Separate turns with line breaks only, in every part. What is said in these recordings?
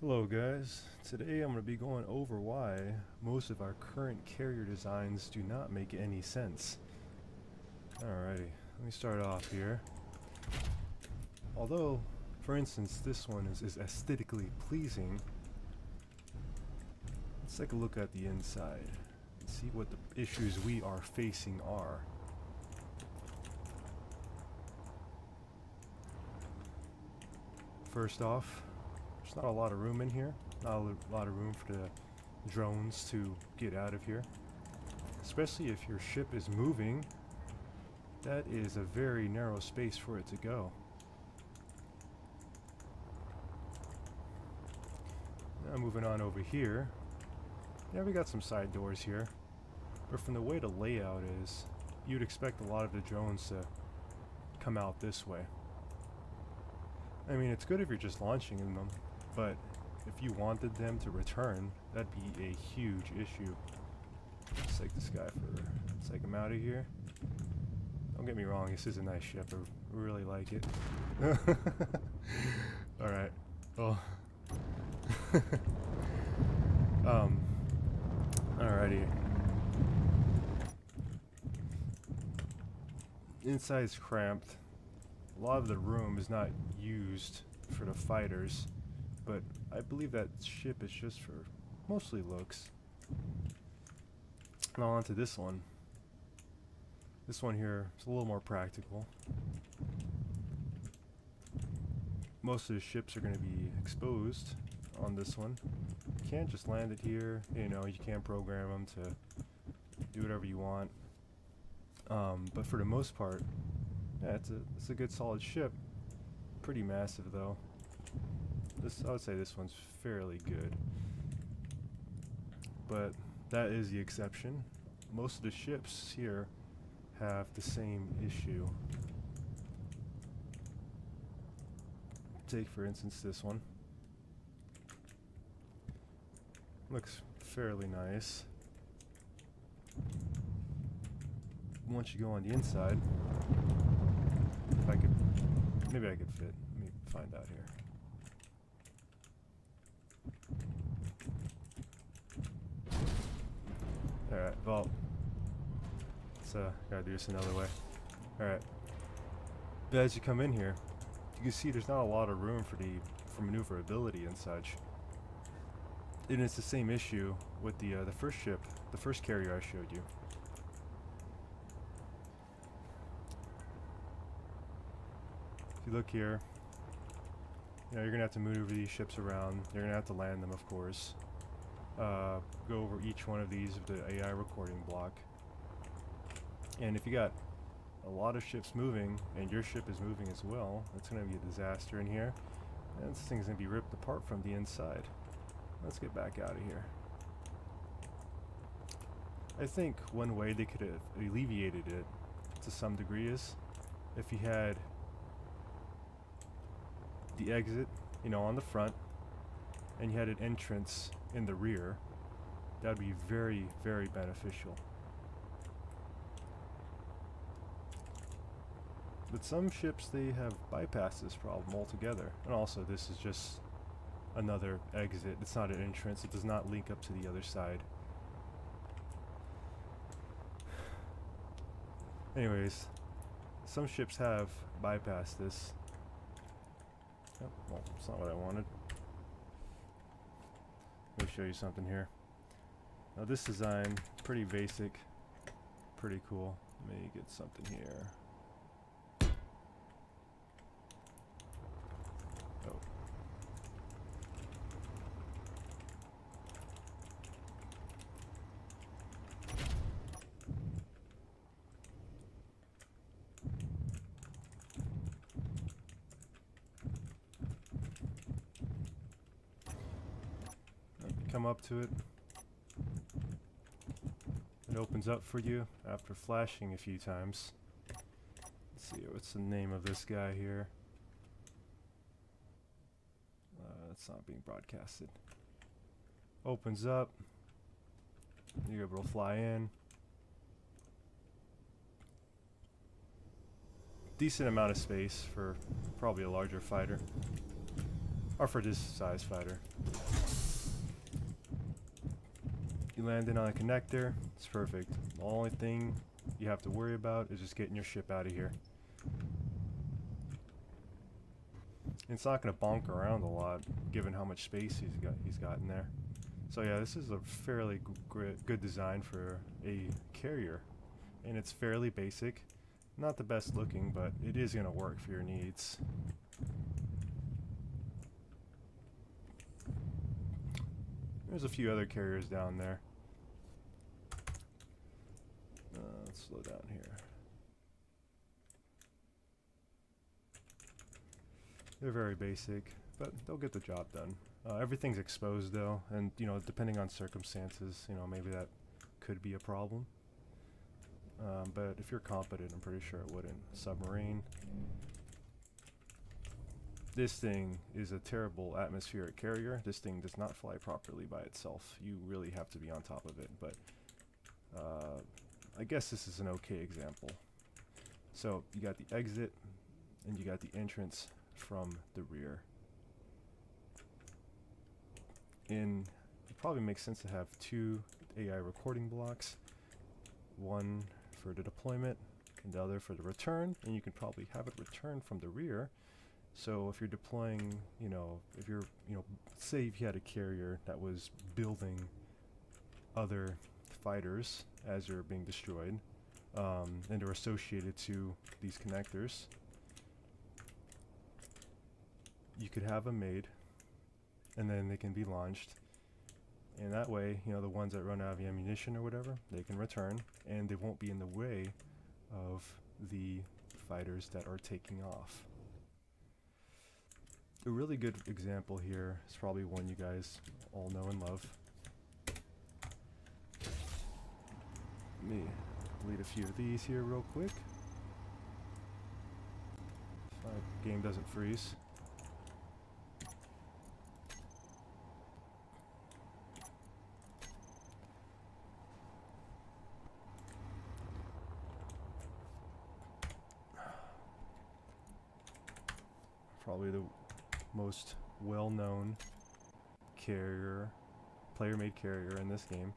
Hello guys, today I'm going to be going over why most of our current carrier designs do not make any sense. Alrighty, let me start off here. Although, for instance, this one is, is aesthetically pleasing, let's take a look at the inside and see what the issues we are facing are. First off, there's not a lot of room in here. Not a lot of room for the drones to get out of here. Especially if your ship is moving. That is a very narrow space for it to go. Now moving on over here. Yeah, we got some side doors here. But from the way the layout is, you'd expect a lot of the drones to come out this way. I mean, it's good if you're just launching them, but if you wanted them to return, that'd be a huge issue. Let's take this guy for, let's take him out of here. Don't get me wrong, this is a nice ship, I really like it. Alright, well. um, alrighty. Inside's cramped. A lot of the room is not used for the fighters, but I believe that ship is just for mostly looks. Now on to this one. This one here is a little more practical. Most of the ships are going to be exposed on this one. You can't just land it here, you know, you can't program them to do whatever you want. Um, but for the most part, yeah, it's a, it's a good solid ship. Pretty massive though. This I would say this one's fairly good. But that is the exception. Most of the ships here have the same issue. Take for instance this one. Looks fairly nice. Once you go on the inside, if I could, maybe I could fit. Let me find out here. Let's uh, gotta do this another way. Alright. But as you come in here, you can see there's not a lot of room for the for maneuverability and such. And it's the same issue with the uh, the first ship, the first carrier I showed you. If you look here, you know, you're gonna have to maneuver these ships around. You're gonna have to land them, of course uh, go over each one of these with the AI recording block. And if you got a lot of ships moving, and your ship is moving as well, it's going to be a disaster in here. And this thing's going to be ripped apart from the inside. Let's get back out of here. I think one way they could have alleviated it to some degree is if you had the exit, you know, on the front, and you had an entrance in the rear, that would be very, very beneficial. But some ships, they have bypassed this problem altogether. And also, this is just another exit. It's not an entrance. It does not link up to the other side. Anyways, some ships have bypassed this. Oh, well, it's not what I wanted. Me show you something here. Now this design, pretty basic, pretty cool. Let me get something here. Come up to it. It opens up for you after flashing a few times. Let's see, what's the name of this guy here? Uh, not being broadcasted. Opens up. You're able to fly in. Decent amount of space for probably a larger fighter. Or for this size fighter. You land in on a connector, it's perfect. The only thing you have to worry about is just getting your ship out of here. It's not going to bonk around a lot, given how much space he's got he's got in there. So yeah, this is a fairly good design for a carrier, and it's fairly basic. Not the best looking, but it is going to work for your needs. There's a few other carriers down there. Uh, let's slow down here. They're very basic, but they'll get the job done. Uh, everything's exposed though, and you know, depending on circumstances, you know, maybe that could be a problem. Um, but if you're competent, I'm pretty sure it wouldn't. Submarine. This thing is a terrible atmospheric carrier. This thing does not fly properly by itself. You really have to be on top of it, but uh, I guess this is an okay example. So you got the exit and you got the entrance from the rear. And it probably makes sense to have two AI recording blocks, one for the deployment and the other for the return, and you can probably have it return from the rear. So if you're deploying, you know, if you're, you know, say if you had a carrier that was building other fighters as they're being destroyed, um, and they're associated to these connectors, you could have them made, and then they can be launched. And that way, you know, the ones that run out of ammunition or whatever, they can return, and they won't be in the way of the fighters that are taking off. A really good example here is probably one you guys all know and love. Me delete a few of these here real quick. If my game doesn't freeze. Probably the most well-known carrier, player-made carrier in this game.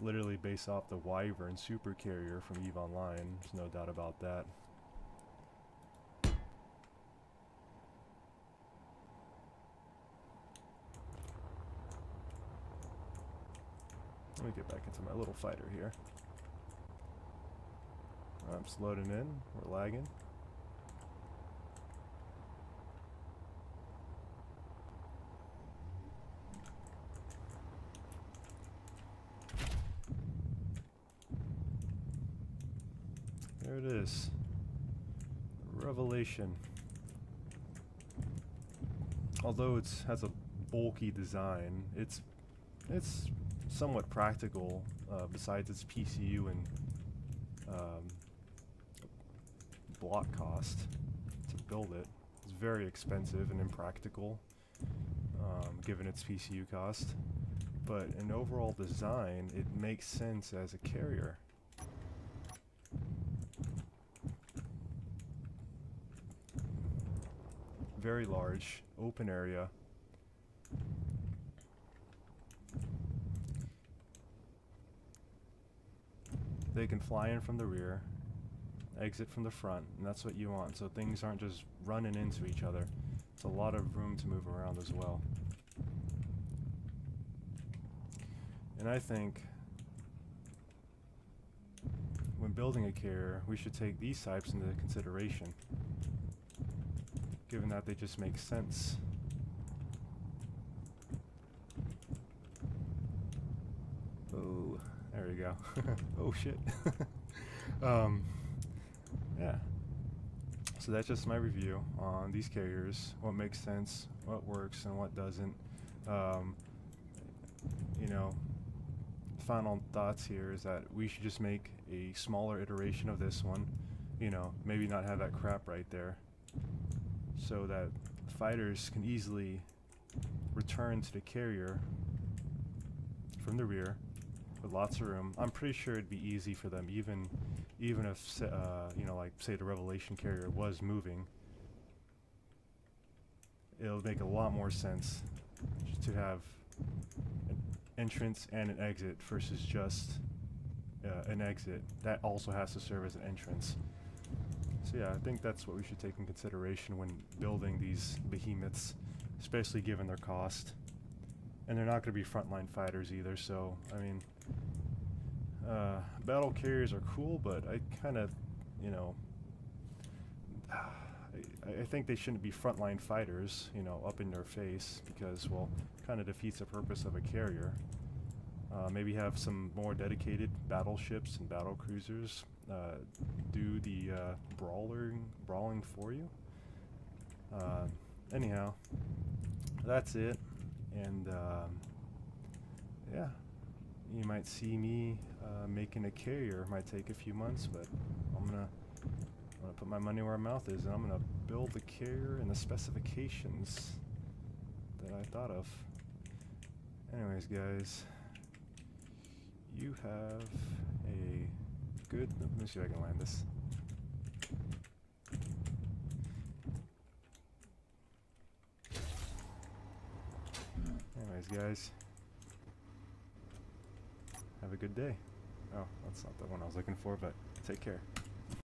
Literally based off the Wyvern super carrier from EVE Online. There's no doubt about that. Let me get back into my little fighter here. I'm loading in. We're lagging. It is. Revelation. Although it has a bulky design, it's it's somewhat practical uh, besides its PCU and um, block cost to build it. It's very expensive and impractical um, given its PCU cost. But in overall design, it makes sense as a carrier. Very large, open area. They can fly in from the rear, exit from the front, and that's what you want, so things aren't just running into each other. It's a lot of room to move around as well. And I think when building a carrier, we should take these types into consideration given that they just make sense. Oh, there we go. oh shit. um, yeah. So that's just my review on these carriers, what makes sense, what works, and what doesn't. Um, you know, final thoughts here is that we should just make a smaller iteration of this one. You know, maybe not have that crap right there so that fighters can easily return to the carrier from the rear with lots of room. I'm pretty sure it'd be easy for them, even even if uh, you know, like say the Revelation carrier was moving. It'll make a lot more sense to have an entrance and an exit versus just uh, an exit that also has to serve as an entrance. So yeah, I think that's what we should take in consideration when building these behemoths, especially given their cost. And they're not going to be frontline fighters either, so, I mean, uh, battle carriers are cool, but I kind of, you know, I, I think they shouldn't be frontline fighters, you know, up in their face, because, well, kind of defeats the purpose of a carrier. Uh, maybe have some more dedicated battleships and battle cruisers uh, do the uh, brawling brawling for you. Uh, anyhow, that's it, and um, yeah, you might see me uh, making a carrier. Might take a few months, but I'm gonna I'm gonna put my money where my mouth is, and I'm gonna build the carrier and the specifications that I thought of. Anyways, guys you have a good. Let me see if I can land this. Anyways, guys, have a good day. Oh, that's not the one I was looking for, but take care.